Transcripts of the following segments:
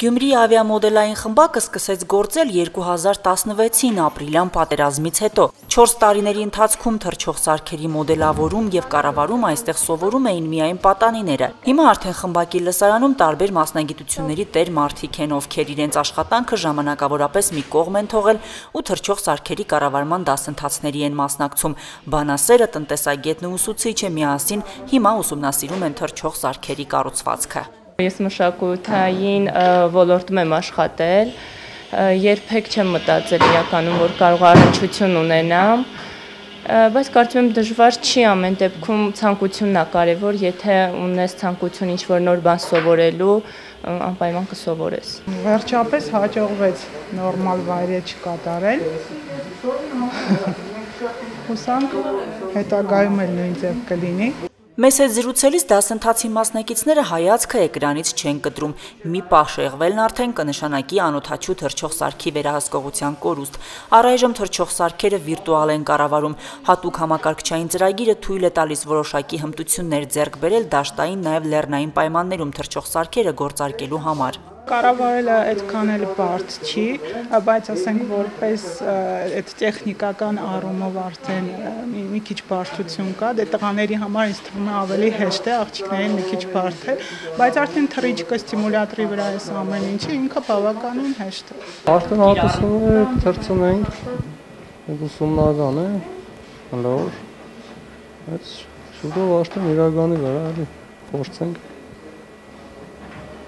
Գյումրի ավիամոդելային խմբակը սկսեց գործել 2016-ին ապրիլյան պատերազմից հետո։ 4 տարիների ընթացքում թռչող սարքերի մոդելավորում եւ կառավարում այստեղ սովորում էին միայն պատանիները։ Հիմա արդեն խմբակի լսարանում տարբեր մասնագիտությունների տեր մարդիկ են, ովքեր իրենց աշխատանքը ժամանակավորապես մի կողմ են թողել ու թռչող սարքերի կառավարման դասընթացների են մասնակցում։ Բանասերը, տնտեսագետն ու ուսուցիչը միասին հիմա ուսումնասիրում են թռչող սարքերի կառուցվածքը։ Ես մշակութային ոլորտում եմ աշխատել, երբեք չեմ մտածել իրականում, որ կարող առնչություն ունենամ, բայց կարծում եմ դժվար չի ամեն դեպքում ցանկությունն է կարևոր, եթե ունես ցանկություն ինչ-որ նոր բան սովորելու, անպայման կսովորես։ Վերջապես հաջողվեց նորմալ վայրեջ կատարել։ Հուսանք հետագայում էլ նույն ձև կլինի։ Մեզ հետ զրուցելիս դասընթացի մասնակիցները հայացքը էկրանից չեն կտրում։ Մի պահ շեղվելն արդեն կնշանակի անօթաչու թռչող սարքի վերահսկողության կորուստ։ Առայժմ թռչող սարքերը վիրտուալ են կառավարում։ Հատուկ համակարգչային ծրագիրը թույլ է տալիս որոշակի հմտություններ ձեռք բերել դաշտային նաև լեռնային պայմաններում թռչող սարքերը գործարկելու համար կառավարելը այդքան էլ բարդ չի, բայց ասենք որպես այդ տեխնիկական առումով արդեն մի, մի քիչ բարդություն կա, դե տղաների համար ինձ թվում է ավելի հեշտ է, աղջիկներին մի քիչ բարդ է, բայց արդեն թռիչքը ստիմուլյատորի վրա էս ամեն ինչը ինքը բավականին հեշտ է։ Արդեն հատուցում է թրծնենք, ուսումնական է, լավ, բայց շուտով արդեն իրականի վրա էլի փորձենք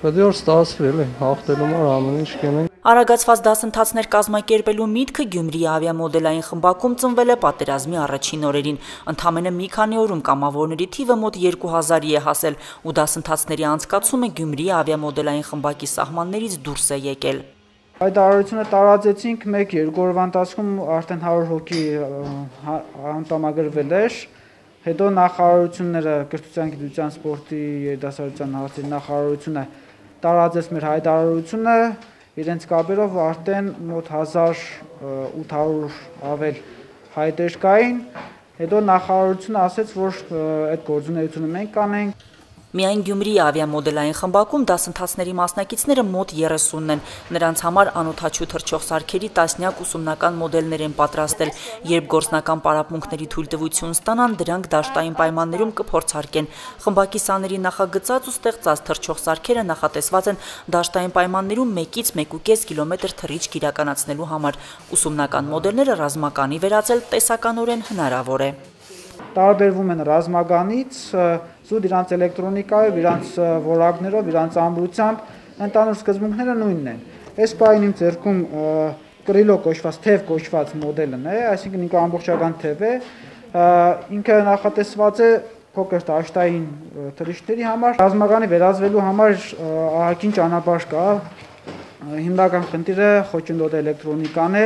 Պետք է որ ստացվի էլի, հաղթելու համար ամեն ինչ կենենք։ Արագացված դասընթացներ կազմակերպելու միտքը Գյումրիի ավիամոդելային խմբակում ծնվել է պատերազմի առաջին օրերին։ Ընդամենը մի քանի օրում կամավորների թիվը մոտ 2000-ի է հասել, ու դասընթացների անցկացումը Գյումրիի ավիամոդելային խմբակի սահմաններից դուրս է եկել։ Այդ արարությունը տարածեցինք 1-2 օրվա ընթացքում արդեն 100 հոգի անդամագրվել էր հետո նախարարությունները կրթության, գիտության, սպորտի, երիտասարդության հարցերի նախարարությունը տարածեց մեր հայտարարությունը իրենց կապերով արդեն մոտ 1800 ավել հայտեր կային հետո նախարարությունը ասաց որ այդ գործունեությունը մենք կանենք Միայն Գյումրիի ավիամոդելային խմբակում դասընթացների մասնակիցները մոտ 30-ն են։ Նրանց համար անօթաչու թռչող սարքերի տասնյակ ուսումնական մոդելներ են պատրաստել։ Երբ գործնական պարապմունքների թույլտվություն ստանան, դրանք դաշտային պայմաններում կփորձարկեն։ Խմբակի սաների նախագծած ու ստեղծած թռչող սարքերը նախատեսված են դաշտային պայմաններում 1-ից 1.5 կիլոմետր թռիչք իրականացնելու համար։ Ուսումնական մոդելները ռազմականի վերածել տեսականորեն հնարավոր է տարբերվում են ռազմականից, զուտ իրանց էլեկտրոնիկայով, իրանց որակներով, իրանց ամրությամբ, ընդանուր սկզբունքները նույնն են։ Այս պահին իմ ձեռքում կրիլո կոչված թև կոչված մոդելն է, այսինքն ինքը ամբողջական թև է, ինքը նախատեսված է փոքր տաշտային թռիչքների համար, ռազմականի վերածվելու համար ահագին ճանապարհ կա։ Հիմնական խնդիրը խոչընդոտ էլեկտրոնիկան է,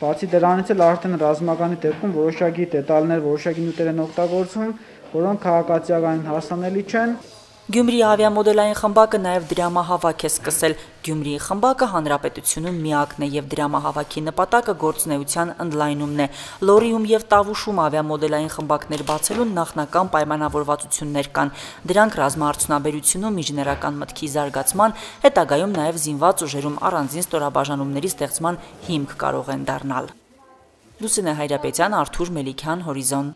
Բացի դրանից էլ արդեն ռազմականի դեպքում որոշակի դետալներ, որոշակի նյութեր են օգտագործվում, որոնք քաղաքացիականին հասանելի չեն։ Գյումրի ավիամոդելային խմբակը նաև դրամահավաք է սկսել։ Գյումրիի խմբակը հանրապետությունում միակն է եւ դրամահավաքի նպատակը գործնեության ընդլայնումն է։ Լորիում եւ Տավուշում ավիամոդելային խմբակներ բացելուն նախնական պայմանավորվածություններ կան։ Դրանք ռազմաարդյունաբերությունում ինժեներական մտքի զարգացման, հետագայում նաև զինված ուժերում առանձին ստորաբաժանումների ստեղծման հիմք կարող են դառնալ։ Լուսինե Հայրապետյան, Արթուր Մելիքյան, Հորիզոն